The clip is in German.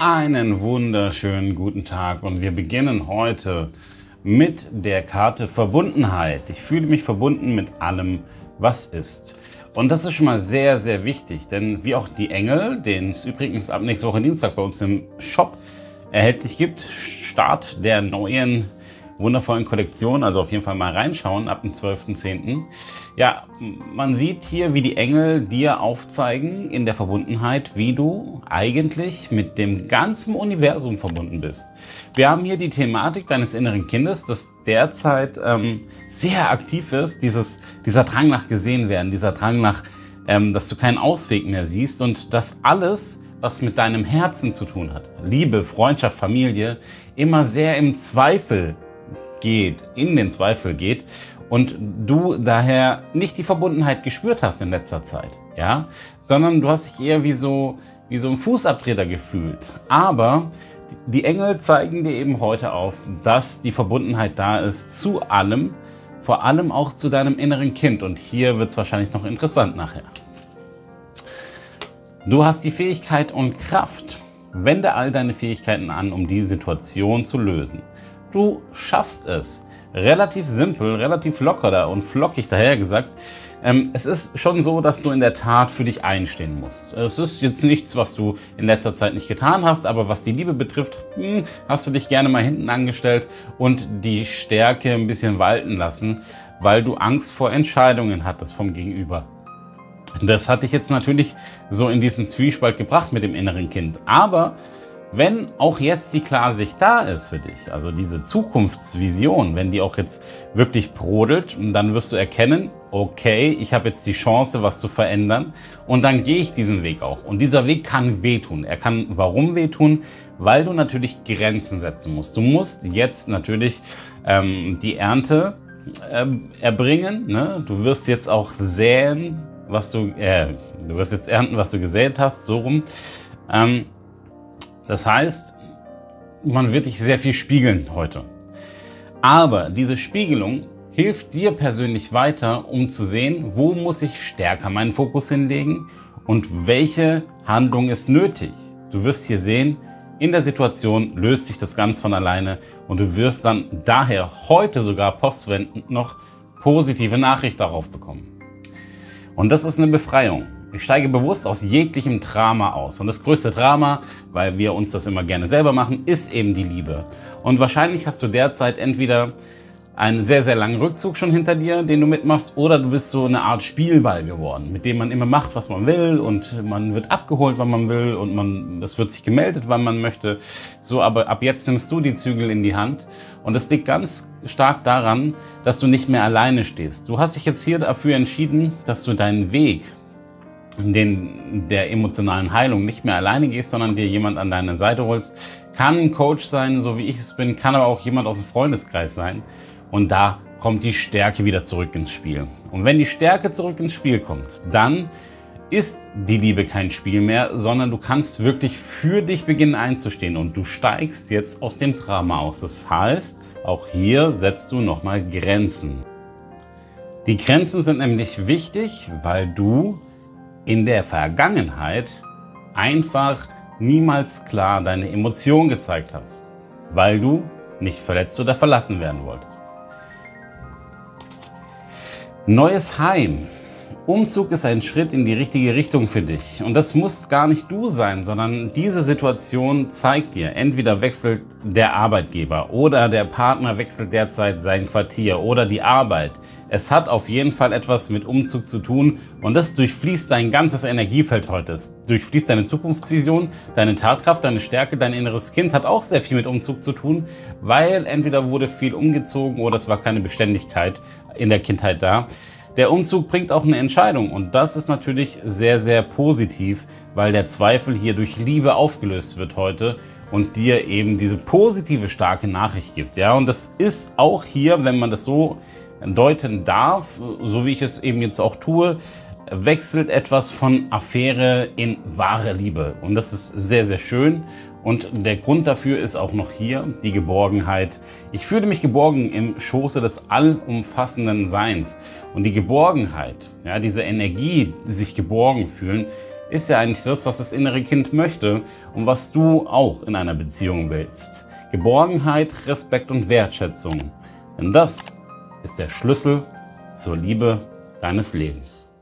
Einen wunderschönen guten Tag und wir beginnen heute mit der Karte Verbundenheit. Ich fühle mich verbunden mit allem, was ist. Und das ist schon mal sehr, sehr wichtig, denn wie auch die Engel, den es übrigens ab nächste Woche Dienstag bei uns im Shop erhältlich gibt, Start der neuen wundervollen Kollektion. Also auf jeden Fall mal reinschauen ab dem 12.10. Ja, man sieht hier, wie die Engel dir aufzeigen in der Verbundenheit, wie du eigentlich mit dem ganzen Universum verbunden bist. Wir haben hier die Thematik deines inneren Kindes, das derzeit ähm, sehr aktiv ist. Dieses, dieser Drang nach gesehen werden, dieser Drang nach, ähm, dass du keinen Ausweg mehr siehst und das alles was mit deinem Herzen zu tun hat, Liebe, Freundschaft, Familie, immer sehr im Zweifel geht, in den Zweifel geht und du daher nicht die Verbundenheit gespürt hast in letzter Zeit, ja, sondern du hast dich eher wie so, wie so ein Fußabtreter gefühlt. Aber die Engel zeigen dir eben heute auf, dass die Verbundenheit da ist zu allem, vor allem auch zu deinem inneren Kind. Und hier wird es wahrscheinlich noch interessant nachher. Du hast die Fähigkeit und Kraft. Wende all deine Fähigkeiten an, um die Situation zu lösen. Du schaffst es. Relativ simpel, relativ locker und flockig daher gesagt. Ähm, es ist schon so, dass du in der Tat für dich einstehen musst. Es ist jetzt nichts, was du in letzter Zeit nicht getan hast, aber was die Liebe betrifft, hm, hast du dich gerne mal hinten angestellt und die Stärke ein bisschen walten lassen, weil du Angst vor Entscheidungen hattest vom Gegenüber. Das hat dich jetzt natürlich so in diesen Zwiespalt gebracht mit dem inneren Kind. Aber wenn auch jetzt die Klarsicht da ist für dich, also diese Zukunftsvision, wenn die auch jetzt wirklich brodelt, dann wirst du erkennen, okay, ich habe jetzt die Chance, was zu verändern und dann gehe ich diesen Weg auch. Und dieser Weg kann wehtun. Er kann warum wehtun? Weil du natürlich Grenzen setzen musst. Du musst jetzt natürlich ähm, die Ernte äh, erbringen. Ne? Du wirst jetzt auch säen, was du, äh, du wirst jetzt ernten, was du gesät hast, so rum. Ähm, das heißt, man wird dich sehr viel spiegeln heute. Aber diese Spiegelung hilft dir persönlich weiter, um zu sehen, wo muss ich stärker meinen Fokus hinlegen und welche Handlung ist nötig. Du wirst hier sehen, in der Situation löst sich das ganz von alleine und du wirst dann daher heute sogar postwendend noch positive Nachricht darauf bekommen. Und das ist eine Befreiung. Ich steige bewusst aus jeglichem Drama aus. Und das größte Drama, weil wir uns das immer gerne selber machen, ist eben die Liebe. Und wahrscheinlich hast du derzeit entweder einen sehr, sehr langen Rückzug schon hinter dir, den du mitmachst, oder du bist so eine Art Spielball geworden, mit dem man immer macht, was man will und man wird abgeholt, wann man will und man, es wird sich gemeldet, wann man möchte. So, aber ab jetzt nimmst du die Zügel in die Hand und es liegt ganz stark daran, dass du nicht mehr alleine stehst. Du hast dich jetzt hier dafür entschieden, dass du deinen Weg den, der emotionalen Heilung nicht mehr alleine gehst, sondern dir jemand an deine Seite holst. Kann ein Coach sein, so wie ich es bin, kann aber auch jemand aus dem Freundeskreis sein. Und da kommt die Stärke wieder zurück ins Spiel. Und wenn die Stärke zurück ins Spiel kommt, dann ist die Liebe kein Spiel mehr, sondern du kannst wirklich für dich beginnen einzustehen und du steigst jetzt aus dem Drama aus. Das heißt, auch hier setzt du nochmal Grenzen. Die Grenzen sind nämlich wichtig, weil du in der Vergangenheit einfach niemals klar deine Emotionen gezeigt hast, weil du nicht verletzt oder verlassen werden wolltest. Neues Heim. Umzug ist ein Schritt in die richtige Richtung für dich. Und das muss gar nicht du sein, sondern diese Situation zeigt dir, entweder wechselt der Arbeitgeber oder der Partner wechselt derzeit sein Quartier oder die Arbeit. Es hat auf jeden Fall etwas mit Umzug zu tun und das durchfließt dein ganzes Energiefeld heute. Es durchfließt deine Zukunftsvision, deine Tatkraft, deine Stärke, dein inneres Kind hat auch sehr viel mit Umzug zu tun, weil entweder wurde viel umgezogen oder es war keine Beständigkeit in der Kindheit da. Der Umzug bringt auch eine Entscheidung und das ist natürlich sehr, sehr positiv, weil der Zweifel hier durch Liebe aufgelöst wird heute und dir eben diese positive, starke Nachricht gibt. Ja, und das ist auch hier, wenn man das so deuten darf, so wie ich es eben jetzt auch tue, wechselt etwas von Affäre in wahre Liebe. Und das ist sehr, sehr schön. Und der Grund dafür ist auch noch hier die Geborgenheit. Ich fühle mich geborgen im Schoße des allumfassenden Seins. Und die Geborgenheit, ja, diese Energie, sich geborgen fühlen, ist ja eigentlich das, was das innere Kind möchte und was du auch in einer Beziehung willst. Geborgenheit, Respekt und Wertschätzung. Denn das ist der Schlüssel zur Liebe deines Lebens.